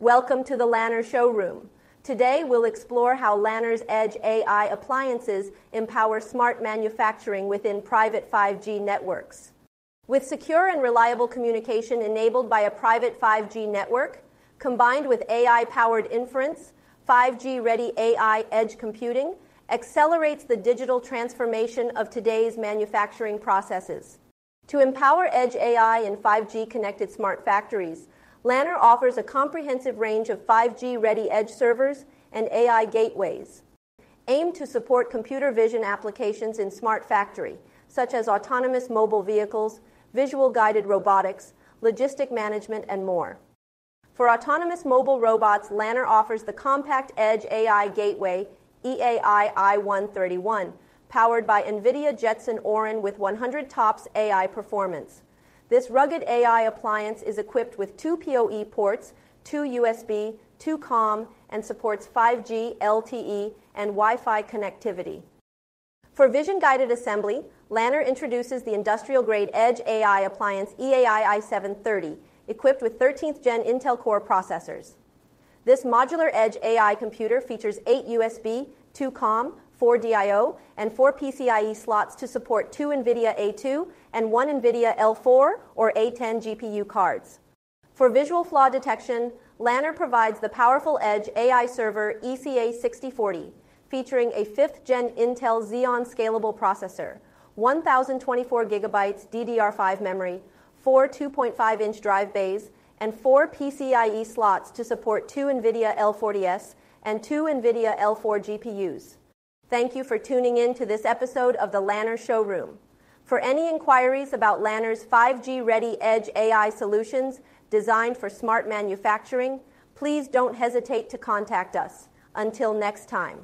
Welcome to the Lanner Showroom. Today we'll explore how Lanner's Edge AI appliances empower smart manufacturing within private 5G networks. With secure and reliable communication enabled by a private 5G network, combined with AI powered inference, 5G ready AI edge computing accelerates the digital transformation of today's manufacturing processes. To empower edge AI in 5G connected smart factories, Lanner offers a comprehensive range of 5G ready edge servers and AI gateways aimed to support computer vision applications in smart factory, such as autonomous mobile vehicles, visual guided robotics, logistic management, and more. For autonomous mobile robots, Lanner offers the Compact Edge AI Gateway EAI i131, powered by NVIDIA Jetson Orin with 100 TOPS AI performance. This rugged AI appliance is equipped with two PoE ports, two USB, two COM, and supports 5G, LTE, and Wi Fi connectivity. For vision guided assembly, Lanner introduces the industrial grade Edge AI appliance EAI i730, equipped with 13th gen Intel Core processors. This modular Edge AI computer features 8 USB, 2 COM, 4 DIO, and 4 PCIe slots to support two NVIDIA A2 and one NVIDIA L4 or A10 GPU cards. For visual flaw detection, Lanner provides the powerful Edge AI server ECA 6040, featuring a 5th gen Intel Xeon scalable processor, 1024 gigabytes DDR5 memory, four 2.5 inch drive bays, and four PCIe slots to support two NVIDIA L40S and two NVIDIA L4 GPUs. Thank you for tuning in to this episode of the Lanner Showroom. For any inquiries about Lanner's 5G ready edge AI solutions designed for smart manufacturing, please don't hesitate to contact us. Until next time.